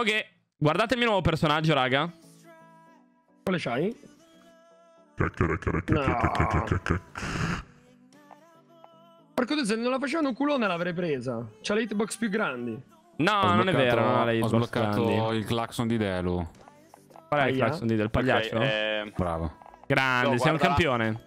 Ok, guardate il mio nuovo personaggio, raga. Quale c'hai? Porco Dio, se non la facevano un culone l'avrei presa. C'ha le hitbox più grandi. No, Ho non è vero, non ha le Ho sbloccato grandi. il clacson di Delu. Qual è il clacson di del pagliaccio? Ok, eh, Bravo. Grande, No, sei un campione.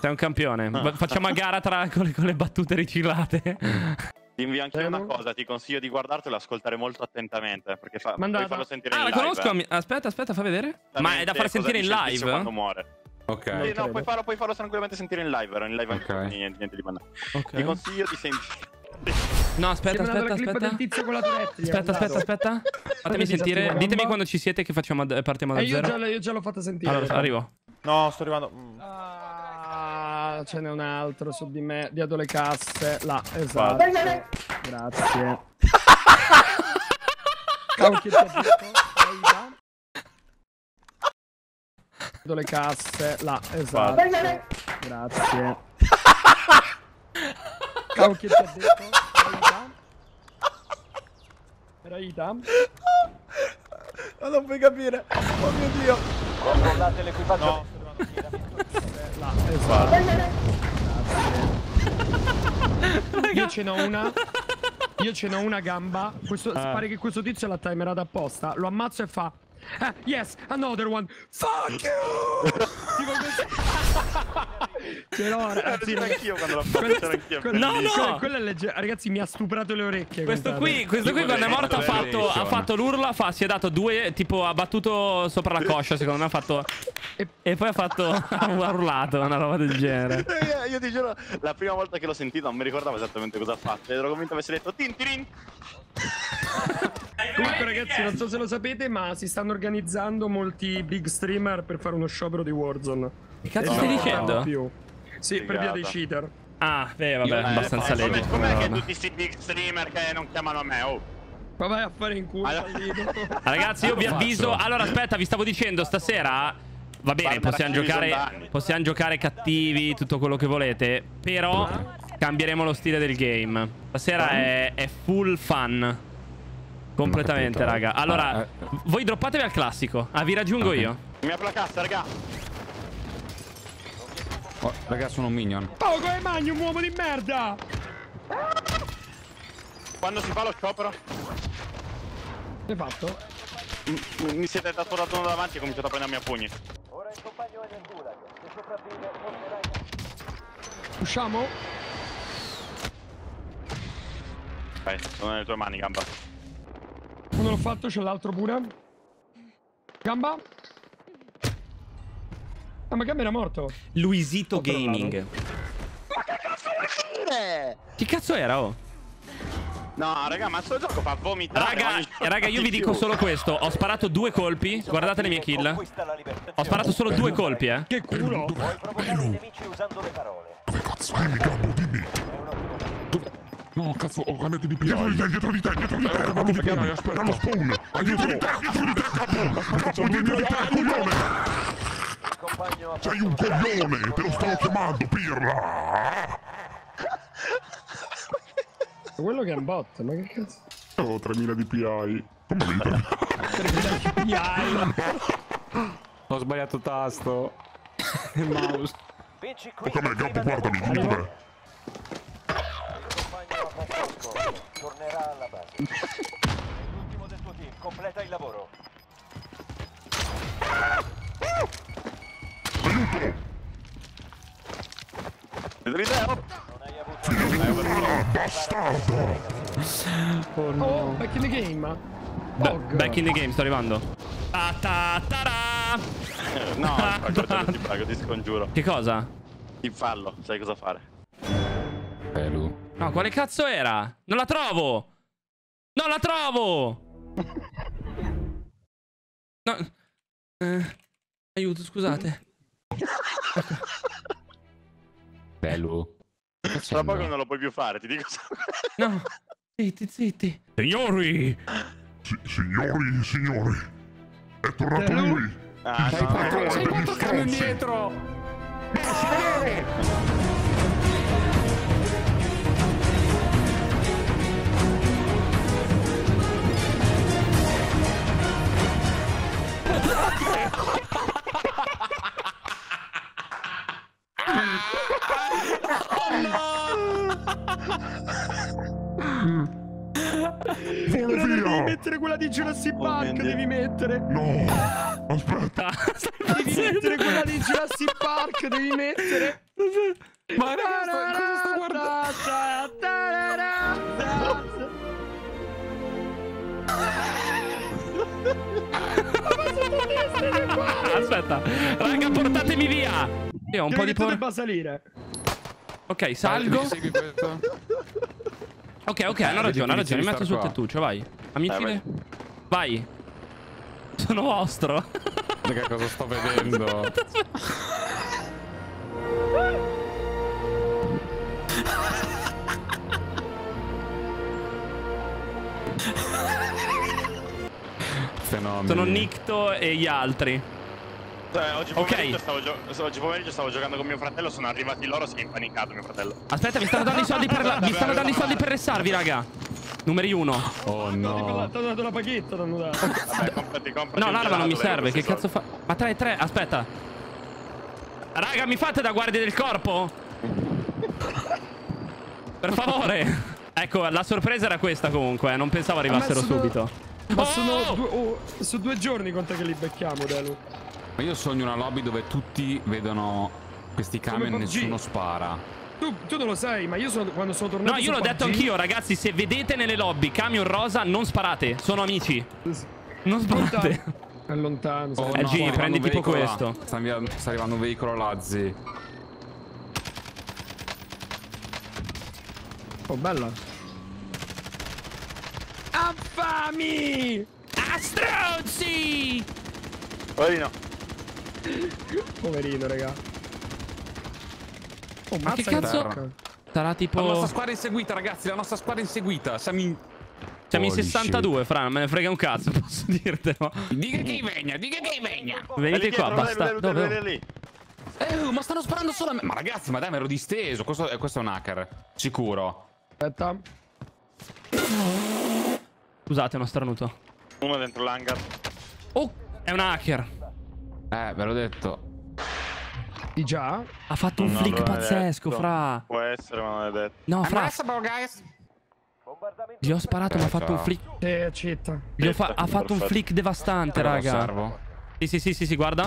Sei un campione. Va- Facciamo a gara tra con le, con le battute riciclate. ti invio anche io Prego. una cosa, ti consiglio di guardartelo e ascoltare molto attentamente, perché fa, puoi farlo sentire Ah, in live. conosco. eh. Aspetta, aspetta, fa vedere. Ma è da far sentire in live? quando muore. Ok. Sì, no, puoi farlo, puoi farlo tranquillamente sentire in live, ero in live anche Ok. quindi niente, niente di banale. Ti Ok. consiglio di sentire. No, Ti aspetta, aspetta, aspetta. tizio con la Tourette. Aspetta, aspetta, mandato. aspetta. Fatemi sentire. gamba. Ditemi quando ci siete che facciamo partiamo da Eh, io, zero. già, io già l'ho fatta sentire. Allora, arrivo. No, sto arrivando. Mm. Ce n'è un altro su di me, dietro le casse. Là, esatto. Grazie. Ciao, chi ti ha. Dietro le casse. Là, esatto. Grazie. Ciao, chi ti ha detto? Aida. Era Ida? Ma non puoi capire. Oh mio dio. Controllate l'equipaggio. No. Là, esatto. Grazie. Io ce n'ho una. Io ce n'ho una gamba. Questo, Pare che questo tizio l'ha timerata apposta. Lo ammazzo e fa. "Ah, yes, another one. Fuck you! tipo così. Però, ragazzi, C'era anch'io quando l'ho fatto, quella- c'era anch'io. quella- No, no! Quella è legge- Ragazzi, mi ha stuprato le orecchie. Questo qui, questo qui quando è morto ha fatto, ha fatto l'urla, fa, si è dato due, tipo ha battuto sopra la coscia, secondo me ha fatto... E- E poi ha fatto, ha urlato, una roba del genere. Io ti giuro, la prima volta che l'ho sentito non mi ricordavo esattamente cosa ha fatto. Ero convinto avesse detto tin tirin. Comunque, ragazzi, non so se lo sapete, ma si stanno organizzando molti big streamer per fare uno sciopero di Warzone. Che cazzo stai dicendo? più. Sì, per via dei Figata. cheater. Ah, beh, vabbè, Io- abbastanza Eh, come- legge. Com'è che tutti sti big streamer che non chiamano me? Oh. Ma vai a fare in culo. Allora-. Ragazzi, io vi avviso. Allora, aspetta, vi stavo dicendo, stasera. Va bene, possiamo giocare, possiamo giocare cattivi, tutto quello che volete. Però cambieremo lo stile del game. Stasera è, è full fun. Completamente, raga. Allora, Ah, eh. voi droppatevi al classico. Ah, vi raggiungo Ok. io. Mi apre la cassa, raga. Oh, raga, sono un minion. Oh, come mangi un uomo di merda? Quando si fa lo sciopero, Che hai fatto? m- mi siete trasportato uno davanti e ho cominciato a prendermi a pugni. Ora il compagno è nel gulag. Se sopravvive, tornerà in... Usciamo? Vai, sono nelle tue mani, gamba. Uno l'ho fatto, c'è l'altro pure. Gamba? Ah, ma Gamba era morto. Luisito Ho trovato. Gaming. Che cazzo era, oh? No, raga, ma sto gioco fa vomitare. Raga, raga, io vi dico più. solo questo. Ho sparato due colpi. Guardate le mie kill. Ho sparato solo due colpi, eh. Che culo. Puoi provocare i nemici usando le parole. Dove cazzo? Dimmi, Gabbo, dimmi. No, cazzo, ho cambiato di piedi. Dietro di te, dietro di te, dietro di te. Piedi. Aspetta. Dallo spawn. Aiuto di te, dietro di te, Gabbo. Gabbo, dietro di te, coglione. Sei un coglione, te lo stavo chiamando, pirla. Quello che è un bot, ma che cazzo? Ho 3000 DPI. Come mi trovi? Ho sbagliato tasto. Il mouse. Vinci qui. Tocca a me, Gabbo, guardami, dimmi Tornerà alla base. È l'ultimo del tuo team. Completa il lavoro. Te, oh. Non hai avuto Bastardo. Oh, back in the game. Ba- Bog. back in the game, sto arrivando. Ta ta ta ra. No, ti prego, ti scongiuro. Che cosa? Ti fallo, sai cosa fare. Belu. No, quale cazzo era? Non la trovo! Non la trovo! No. Eh, aiuto, scusate. Belu. Tra poco non lo puoi più fare, ti dico solo. No. Zitti, zitti. Signori! Si- signori, signori. È tornato Hello? lui. Ah, Il padrone Sei degli stronzi. dietro. Non si di Jurassic Oh, Park, Mandy. devi mettere. No! Aspetta! Devi mettere quella di Jurassic Park, devi mettere. Ma sto- cosa sto guardando? Aspetta. Raga, portatemi via. Io ho un po' di paura. salire. Ok, salgo. Mi segui questo? Ok, ok, hanno ragione, ha quindi ragione. Mi metto sul tettuccio, vai. Amici, Eh, vai. Sono vostro. Raga, cosa sto vedendo? Fenomeno. Sono Nicto e gli altri. Cioè, oggi Ok. pomeriggio, stavo gio- oggi pomeriggio stavo giocando con mio fratello, sono arrivati loro, si è impanicato mio fratello. Aspetta, mi stanno dando i soldi per, la- mi stanno dando i soldi per restarvi, raga. Numeri uno. Oh No. Ti no. hanno dato la paghetta, ti hanno dato. Vabbè, comprati, comprati No, l'arma non mi serve. Che questi cazzo fa? Ma 3 3, aspetta. Raga, mi fate da guardia del corpo? Per favore. Ecco, la sorpresa era questa comunque. eh, Non pensavo arrivassero subito. Ma Oh! sono due, oh, su due giorni conta che li becchiamo, Delu. Ma io sogno una lobby dove tutti vedono questi camion e nessuno spara. Tu, tu non lo sai, ma io sono, quando sono tornato No, io l'ho detto anch'io, ragazzi. Se vedete nelle lobby camion rosa, non sparate. Sono amici. Non sparate. È lontano. Oh, Eh, no, G, sta prendi tipo questo. Sta, sta arrivando un veicolo Lazzi. Oh, bella. Affami! Astronzi! Poverino. Poverino, raga. Oh, Ma che mazza cazzo? tocca. Sarà La nostra tipo. squadra inseguita, ragazzi, la nostra squadra inseguita. Siamo in... Siamo in Holy 62, Fra. Non me ne frega un cazzo, posso dirtelo. Dica che vegna, dica che vegna. Venite qua, basta. Dove? lì. Eh, ma stanno sparando solo a me. Ma ragazzi, ma dai, mi ero disteso. Questo, questo è un hacker. Sicuro. Aspetta. Scusate, uno starnuto. Uno dentro l'hangar. Oh, è un hacker. Eh, ve l'ho detto. Di già? Ha fatto un No, flick pazzesco, detto. Fra. Può essere, ma non è detto. No, Fra. guys. Bombardamento Gli ho sparato, ma ha fatto un flick. Eh, accetta. Gli ho fa- ha fatto un flick devastante, raga. Sì, sì, sì, sì, sì, guarda.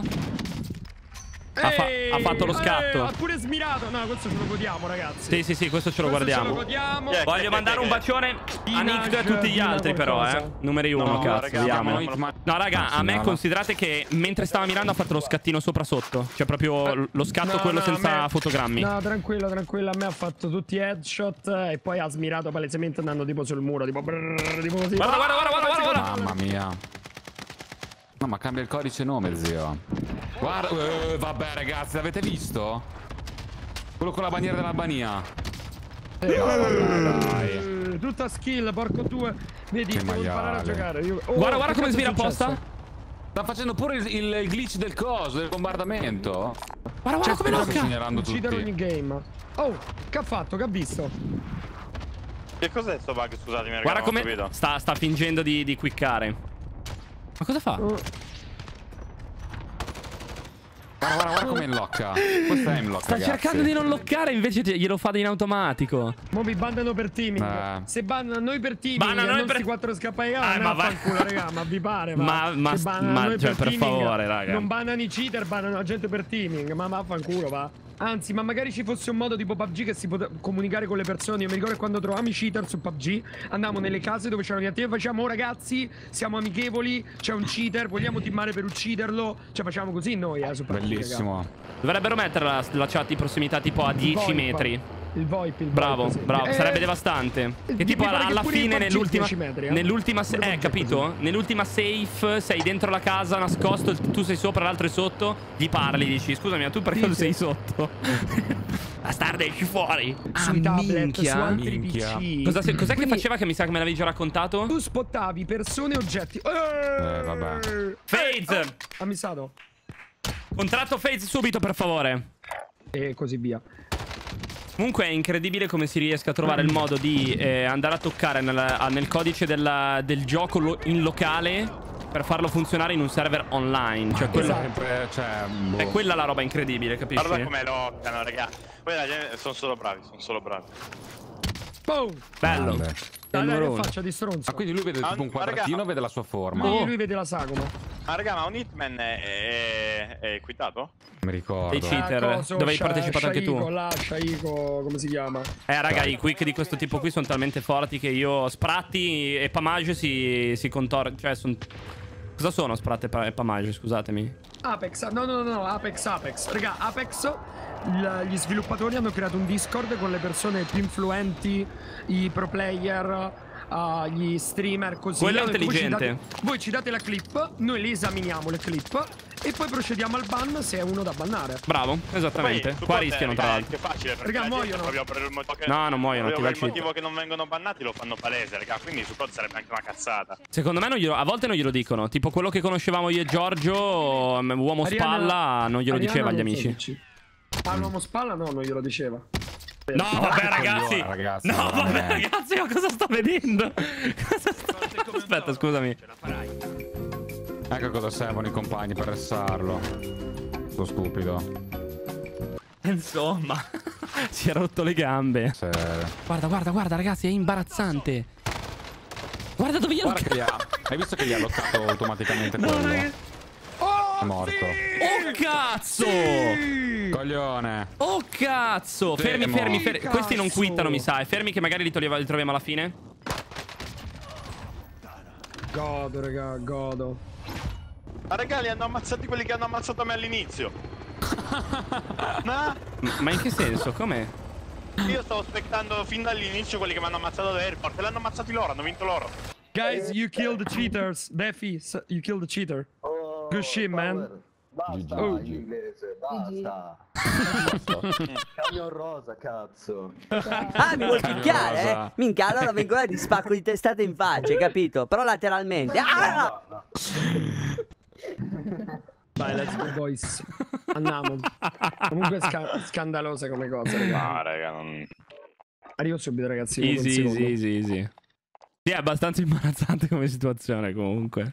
Ha, fa- ha fatto lo eh, scatto. ha pure smirato. No, questo ce lo godiamo, ragazzi. Sì, sì, sì, questo ce lo Questo Ce lo guardiamo. godiamo. Yeah. Voglio mandare un bacione a Nick e a tutti gli altri, però, eh. Numeri uno, No, cazzo. raga, vediamo. No, raga, a me considerate che mentre stava mirando ha fatto lo scattino sopra sotto. Cioè, proprio lo scatto No, quello no, senza me- fotogrammi. No, tranquillo, tranquillo. A me ha fatto tutti headshot e poi ha smirato palesemente andando tipo sul muro. Tipo, brrr, tipo così. Guarda, guarda, guarda, guarda, guarda. Mamma mia. No, ma cambia il codice nome, zio. Guarda, eh, vabbè, ragazzi, l'avete visto? Quello con la bandiera dell'Albania. Eh, Dai. eh, Tutta skill, porco due. Vedi, Che devo imparare a giocare. Io- Oh, Guarda, guarda come successo? apposta. Sta facendo pure il, il- il glitch del coso, del bombardamento. Guarda, guarda Cioè, come nocca. segnalando Uccidere ogni game. Oh, che ha fatto? Che ha visto? Che cos'è sto bug? Scusatemi, raga, Guarda come sta, sta fingendo di, di quiccare. Ma cosa fa? Oh, Guarda, guarda, guarda come inlocca. Questo è inlock, Sta ragazzi. cercando di non loccare, invece glielo fa in automatico. Mo mi bandano per teaming. Eh. Se bannano noi per teaming Bannano e noi per- si quattro scappa di Ah, ma vai. fanculo, raga, ma vi pare, va. Ma- ma- ma- noi cioè, per teaming, favore, raga. Non bannano i cheater, bannano la gente per teaming, ma vaffanculo, va. Anzi, ma magari ci fosse un modo tipo PUBG che si poteva comunicare con le persone. Io mi ricordo che quando trovavamo i cheater su PUBG, andavamo nelle case dove c'erano gli attivi e facciamo, "Oh, ragazzi, siamo amichevoli, c'è un cheater, vogliamo teamare per ucciderlo. Cioè, facciamo così noi, eh, su PUBG. Bellissimo. Dovrebbero mettere la, chat in prossimità tipo a 10 VoIP. metri. Il VoIP, il Bravo, VoIP, sì. bravo, Eh, sarebbe devastante. Che tipo alla, che alla fine, nell'ultima. 10 metri, eh. Nell'ultima. eh, capito? Nell'ultima safe, sei dentro la casa nascosto, tu sei sopra, l'altro è sotto. Gli parli, dici: Scusami, ma tu per Sì, sei sotto? Bastardo, esci fuori. sui tablet, su minchia. altri Minchia. PC. Cos'è che Quindi faceva che mi sa che me l'avevi già raccontato? Tu spottavi persone e oggetti. Eh, vabbè. Fades! Ha missato. Contratto Fades subito, per favore. E così via. Comunque è incredibile come si riesca a trovare il modo di eh, andare a toccare nel, nel codice della- del gioco lo- in locale per farlo funzionare in un server online. Cioè, quello, Sempre, cioè, boh. è quella la roba incredibile, capisci? Guarda come lottano, raga. Poi la gente sono solo bravi, sono solo bravi. Boom! Bello. Dai, faccia di stronzo. Ah, quindi lui vede Ah, tipo un ma raga, quadratino, vede la sua forma. Lui, Oh. lui vede la sagoma. Ma raga, ma un hitman è, è, è equitato? Mi ricordo. Dei cheater. Ah, coso, dove hai partecipato anche tu. Là, Shaiko, come si chiama? Eh, raga, i quick di questo tipo qui sono talmente forti che io. Spratti e Pamage si, si contorce. Cioè, sono. Cosa sono Sprat e Pa- Pamage? Scusatemi. Apex, no, no, no, no, Apex, Apex. Raga, Apex, gli sviluppatori hanno creato un Discord con le persone più influenti, i pro player, uh, gli streamer, così. Quello è detto, voi ci intelligente. date- Voi ci date la clip, noi le esaminiamo le clip e poi procediamo al ban se è uno da bannare. Bravo, esattamente. Poi, Qua rischiano, tra raga, l'altro. È facile perché Raga, muoiono. che No, non muoiono, ti per va il motivo che non vengono bannati lo fanno palese, raga. Quindi su COD sarebbe anche una cazzata. Secondo me non glielo- a volte non glielo dicono. Tipo quello che conoscevamo io e Giorgio, m- uomo Ariana- spalla, non glielo Ariana diceva agli amici. Ah, l'uomo spalla no, non glielo diceva. No, vabbè, ragazzi. coglione, ragazzi, no, vabbè, veramente. ragazzi, ma cosa sto vedendo? Cosa sto... Aspetta, scusami. Ecco cosa servono i compagni per ressarlo. Sto stupido. Insomma, si è rotto le gambe. Se... Guarda, guarda, guarda, ragazzi, è imbarazzante. Guarda dove gli che gli ha... Hai visto che gli ha lottato automaticamente No, quello? raga. Oh, È morto. Oh, cazzo! Coglione. Oh, cazzo! Fermi, Fermo. fermi, fermi. Cazzo. Questi non quittano, mi sa. E fermi che magari li, li troviamo alla fine. Godo, raga, godo. Ma raga, li hanno ammazzati quelli che hanno ammazzato me all'inizio. Ma Ma in che senso? Com'è? io stavo aspettando fin dall'inizio quelli che mi hanno ammazzato ad airport e l'hanno ammazzati loro, hanno vinto loro. Guys, you killed the cheaters. Defi, you killed the cheater. Good shit, man. Basta, Oh. inglese, basta. Camion rosa, cazzo. Ah, mi vuoi picchiare, eh? Minchia, allora vengo là e ti spacco di testata in faccia, capito? Però lateralmente. Ah! Dai, let's go, boys. Andiamo. Comunque sca- scandalosa come cosa, raga. No, raga, non... Arrivo subito, ragazzi. Easy, easy, easy, easy. Sì, è abbastanza imbarazzante come situazione comunque.